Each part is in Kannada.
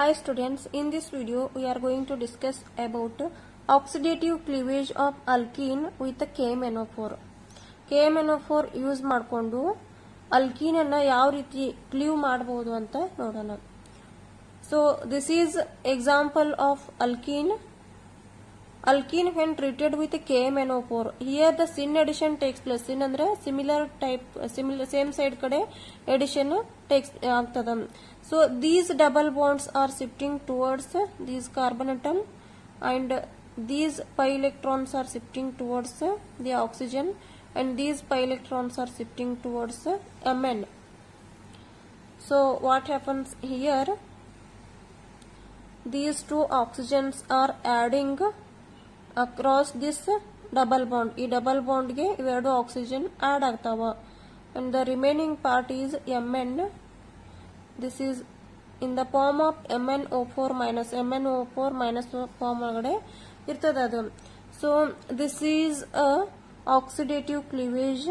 hi students in this video we are going to discuss about oxidative cleavage of alkene with kmno4 kmno4 use markkondo alkene anna yav riti cleave madbodu anta nodona so this is example of alkene alkene when treated with kmno4 here the syn addition takes place. syn andre similar type similar same side kade addition takes agtada so these double bonds are shifting towards these carbon atom and these pi electrons are shifting towards the oxygen and these pi electrons are shifting towards Mn so what happens here these two oxygens are adding across this double bond ಈ ಡಬಲ್ ಬಾಂಡ್ಗೆ ಇವೆರಡು ಆಕ್ಸಿಜನ್ ಆಡ್ ಆಗ್ತಾವ and the remaining part is M N this is in the form of M N O four minus M N O four minus form ಒಳಗಡೆ ಇರ್ತದ ಅದು so this is a oxidative cleavage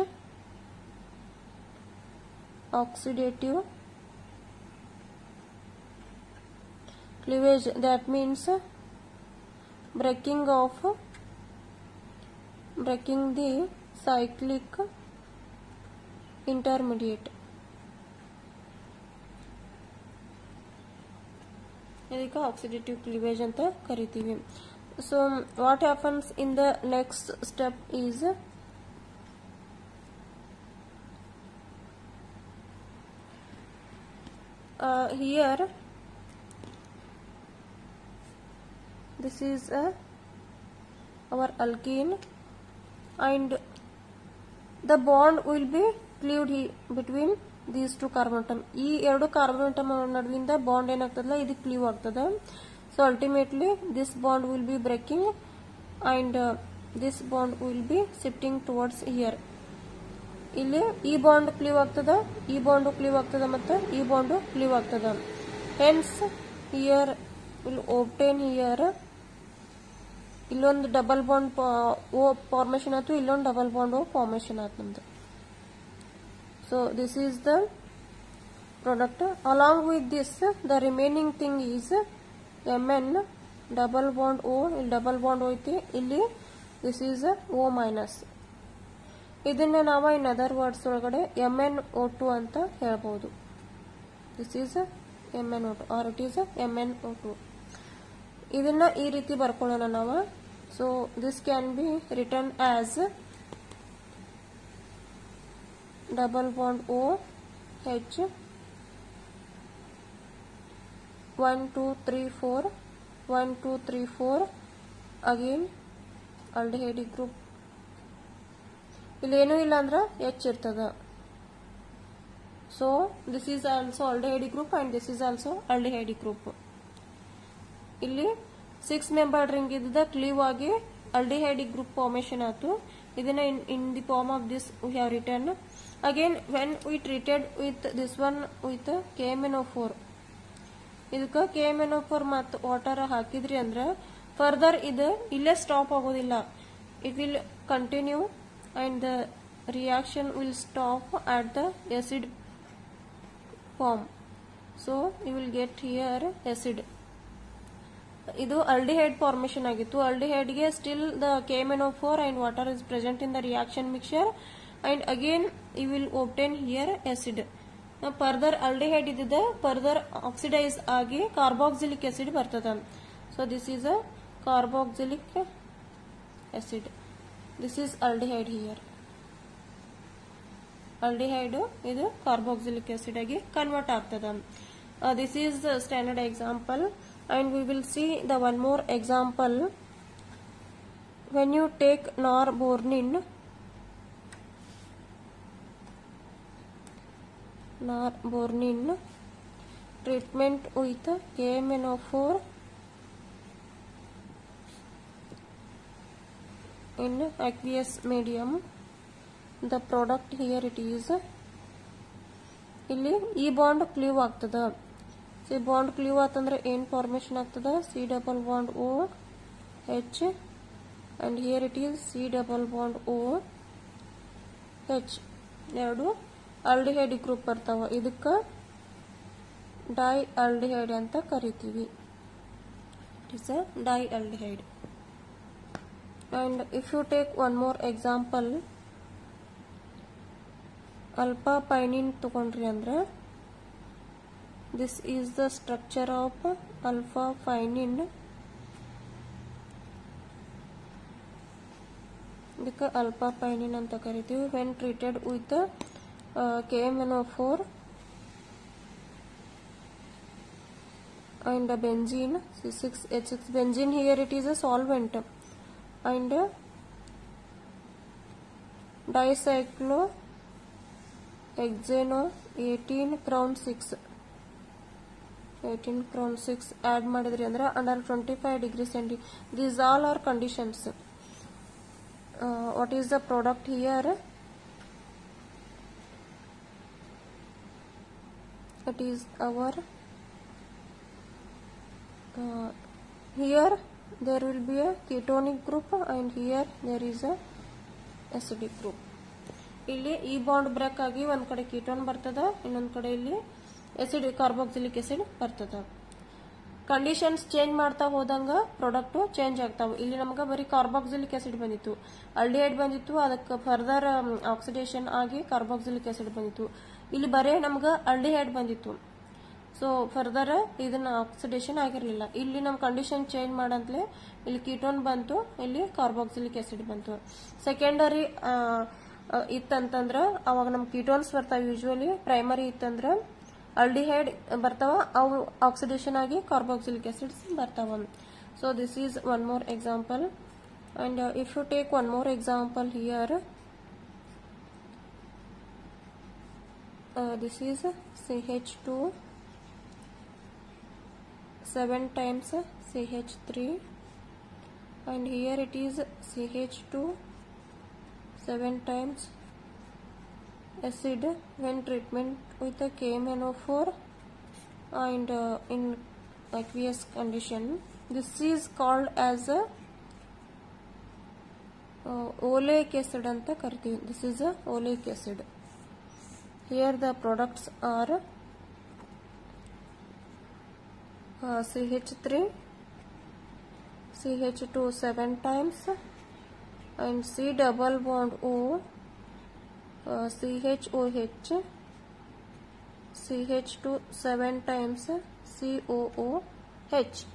oxidative cleavage that means breaking of breaking the cyclic intermediate ಇದಕ್ಕೆ ಆಕ್ಸಿಡೇಟಿವ್ ಕ್ಲಿವೇಜ್ ಅಂತ ಕರಿತೀವಿ so what happens in the next step is here this is a our alkene and the bond will be cleaved he, between these two carbon ಈ ಎರಡು ಕಾರ್ಬನ್ ಆಟಮ್ ನಡುವಿಂದ ಬಾಂಡ್ ಏನಾಗ್ತದಲ್ಲ ಇದು ಕ್ಲೀವ್ ಆಗ್ತದೆ so ultimately this bond will be breaking and this bond will be shifting towards here ಇಲ್ಲಿ ಈ ಬಾಂಡ್ ಕ್ಲೀವ್ ಆಗ್ತದ ಈ ಬಾಂಡು ಕ್ಲೀವ್ ಆಗ್ತದ ಮತ್ತು ಈ ಬಾಂಡು ಕ್ಲೀವ್ ಆಗ್ತದ hence here will obtain here ಇಲ್ಲೊಂದು ಡಬಲ್ ಬಾಂಡ್ ಓ ಫಾರ್ಮೇಶನ್ ಆಯ್ತು ಇಲ್ಲೊಂದು ಡಬಲ್ ಬಾಂಡ್ ಓ ಫಾರ್ಮೇಶನ್ ಆಯ್ತು ನಮ್ದು so this is the product along with this the remaining remaining is M N double bond O ಇಲ್ಲಿ ಡಬಲ್ ಬಾಂಡ್ ಹೋಯ್ತಿ ಇಲ್ಲಿ ದಿಸ್ ಈಸ್ ಓ ಮೈನಸ್ ಇದನ್ನ ನಾವು ಇನ್ ಅದರ್ ವರ್ಡ್ಸ್ ಒಳಗಡೆ ಎಮ್ ಎನ್ ಓ ಟು ಅಂತ ಹೇಳ್ಬೋದು this is M N O two or it is M N O two ಇದನ್ನ ಈ ರೀತಿ ಬರ್ಕೊಳ್ಳೋಣ ನಾವು so this can be written as double bond O H one two three four one two three four again aldehyde group ಇಲ್ಲೇನೂ ಇಲ್ಲ ಅಂದ್ರೆ ಹೆಚ್ ಇರ್ತದ so this is also aldehyde group and this is also aldehyde group ಇಲ್ಲಿ ಸಿಕ್ಸ್ ಮೆಂಬರ್ ರಿಂಗ್ ಇದ್ದ ಕ್ಲೀವ್ ಆಗಿ ಅಲ್ಡಿಹೈಡಿ ಗ್ರೂಪ್ ಫಾರ್ಮೇಶನ್ ಆಯ್ತು ಇದನ್ನ in, in the form of this we have written again when we treated with this one with KMNO4 ಇದಕ್ಕೆ KMNO4 ಮತ್ತು ವಾಟರ್ ಹಾಕಿದ್ರಿ ಅಂದ್ರೆ ಫರ್ದರ್ ಇದು ಇಲ್ಲೇ ಸ್ಟಾಪ್ ಆಗೋದಿಲ್ಲ it will continue and the reaction will stop at the acid form so you will get here acid ಇದು ಅಲ್ಡಿ ಹೆಡ್ ಫಾರ್ಮೇಶನ್ ಆಗಿತ್ತು ಅಲ್ಡಿ ಗೆ still the O four and water is present in the reaction mixture and again you will obtain here acid further aldehyde ಇದ್ದ ಫರ್ದರ್ ಆಕ್ಸಿಡೈಸ್ ಆಗಿ ಕಾರ್ಬಾಕ್ಸಿಲಿಕ್ ಎಸಿಡ್ ಬರ್ತದ so this is a carboxylic acid this is aldehyde here aldehyde ಇದು ಕಾರ್ಬೋಕ್ಸಿಲಿಕ್ ಆಸಿಡ್ ಆಗಿ ಕನ್ವರ್ಟ್ ಆಗ್ತದ this is standard example and we will see the one more example when you take norbornine norbornine treatment with KMNO4 in aqueous medium the product here it is ಇಲ್ಲಿ ಈ ಬಾಂಡ್ ಕ್ಲೀವ್ ಆಗ್ತದ ಈ ಬಾಂಡ್ ಕ್ಲೀವ್ ಆತಂದ್ರೆ ಏನ್ ಫಾರ್ಮೇಶನ್ ಆಗ್ತದ C double bond O H and here it is C double bond O H ಎರಡು ಅಲ್ಡಿಹೈಡ್ ಗ್ರೂಪ್ ಬರ್ತಾವ ಇದಕ್ಕ ಡೈ ಅಲ್ಡಿಹೈಡ್ ಅಂತ ಕರಿತೀವಿ it is dialdehyde and if you take one more example alpha pinene ತಗೊಂಡ್ರಿ ಅಂದ್ರೆ this is the structure of alpha pinene ಇದಕ್ಕೆ ಅಲ್ಫಾ ಪೈನಿನ್ ಅಂತ ಕರಿತೀವಿ when treated with K M N four and benzene C6H6 benzene here it is a solvent and dicyclo hexano 18 crown 6 18 chrome 6 add madidre andre under 25 degree centigrade these all are conditions uh, what is the product here it is our uh, here there will be a ketonic group and here there is a acidic group ಇಲ್ಲಿ ಈ ಬಾಂಡ್ ಬ್ರೇಕ್ ಆಗಿ ಒಂದ್ ಕಡೆ ಕೀಟೋನ್ ಬರ್ತದ ಇನ್ನೊಂದ್ ಕಡೆ ಇಲ್ಲಿ ಎಸಿಡ್ ಕಾರ್ಬಾಕ್ಸಿಲಿಕ್ ಎಸಿಡ್ ಬರ್ತದೆ ಕಂಡೀಷನ್ಸ್ ಚೇಂಜ್ ಮಾಡ್ತಾ ಹೋದಂಗ ಪ್ರಾಡಕ್ಟ್ ಚೇಂಜ್ ಆಗ್ತಾವ ಇಲ್ಲಿ ನಮ್ಗೆ ಬರೀ ಕಾರ್ಬಾಕ್ಸಿಲಿಕ್ ಆಸಿಡ್ ಬಂದಿತ್ತು ಅಲ್ಡಿಹೈಡ್ ಬಂದಿತ್ತು ಅದಕ್ಕೆ ಫರ್ದರ್ ಆಕ್ಸಿಡೇಷನ್ ಆಗಿ ಕಾರ್ಬಾಕ್ಸಿಲಿಕ್ ಆಸಿಡ್ ಬಂದಿತ್ತು ಇಲ್ಲಿ ಬರೀ ನಮ್ಗೆ ಅಲ್ಡಿಹೈಡ್ ಬಂದಿತ್ತು ಸೊ ಫರ್ದರ್ ಇದನ್ನ ಆಕ್ಸಿಡೇಷನ್ ಆಗಿರಲಿಲ್ಲ ಇಲ್ಲಿ ನಮ್ಮ ಕಂಡೀಷನ್ ಚೇಂಜ್ ಮಾಡಂತಲೇ ಇಲ್ಲಿ ಕೀಟೋನ್ ಬಂತು ಇಲ್ಲಿ ಕಾರ್ಬೋಕ್ಸಿಲಿಕ್ ಆಸಿಡ್ ಬಂತು ಸೆಕೆಂಡರಿ ಇತ್ತಂತಂದ್ರೆ ಅವಾಗ ನಮ್ಮ ಕೀಟೋನ್ಸ್ ಬರ್ತಾವ ಯೂಶುವಲಿ ಪ್ರೈಮರಿ ಇತ್ತಂದ್ರೆ ಅಲ್ಡಿಹೈಡ್ ಬರ್ತಾವ ಅವು ಆಕ್ಸಿಡೇಷನ್ ಆಗಿ ಕಾರ್ಬಾಕ್ಸಿಲಿಕ್ ಆಸಿಡ್ಸ್ ಬರ್ತಾವ so this is one more example and if you take one more example here this is C H two 7 times CH3 and here it is CH2 7 times acid when treatment with a KMNO4 and uh, in aqueous condition. This is called as a uh, oleic acid anta This is a oleic acid. Here the products are uh, CH3, CH2 seven times and C double bond O C H O H C H two seven times C O O H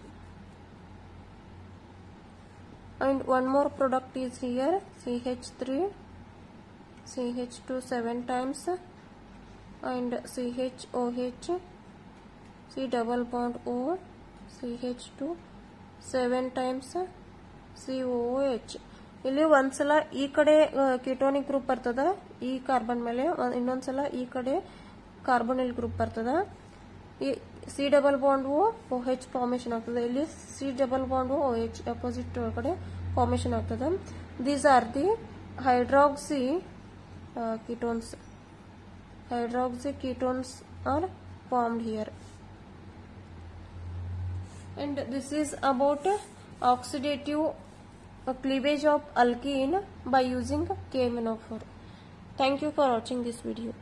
and one more product is here C H three C H two seven times and C H O H C double bond O C H two seven times C O O H ಇಲ್ಲಿ ಒಂದ್ಸಲ ಈ ಕಡೆ ಕೀಟೋನಿಕ್ ಗ್ರೂಪ್ ಬರ್ತದ ಈ ಕಾರ್ಬನ್ ಮೇಲೆ ಇನ್ನೊಂದ್ಸಲ ಈ ಕಡೆ ಕಾರ್ಬೋನಿಲ್ ಗ್ರೂಪ್ ಬರ್ತದ ಈ C double bond O H formation ಆಗ್ತದೆ ಇಲ್ಲಿ C double bond O H opposite ಕಡೆ ಫಾರ್ಮೇಶನ್ ಆಗ್ತದೆ these are the hydroxy ketones hydroxy ketones are formed here and this is about oxidative cleavage of alkene by using k-menophore. Thank you for watching this video.